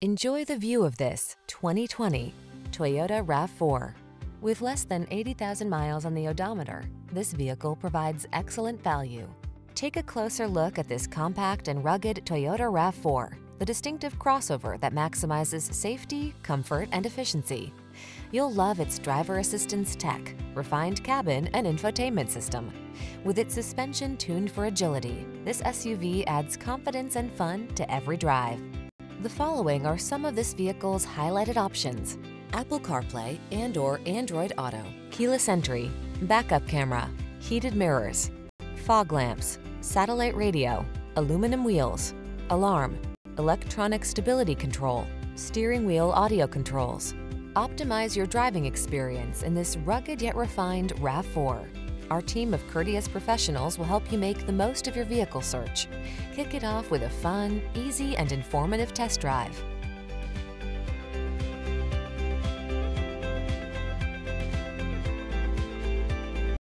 Enjoy the view of this 2020 Toyota RAV4. With less than 80,000 miles on the odometer, this vehicle provides excellent value. Take a closer look at this compact and rugged Toyota RAV4, the distinctive crossover that maximizes safety, comfort, and efficiency. You'll love its driver assistance tech, refined cabin, and infotainment system. With its suspension tuned for agility, this SUV adds confidence and fun to every drive. The following are some of this vehicle's highlighted options. Apple CarPlay and or Android Auto, keyless entry, backup camera, heated mirrors, fog lamps, satellite radio, aluminum wheels, alarm, electronic stability control, steering wheel audio controls. Optimize your driving experience in this rugged yet refined RAV4. Our team of courteous professionals will help you make the most of your vehicle search. Kick it off with a fun, easy, and informative test drive.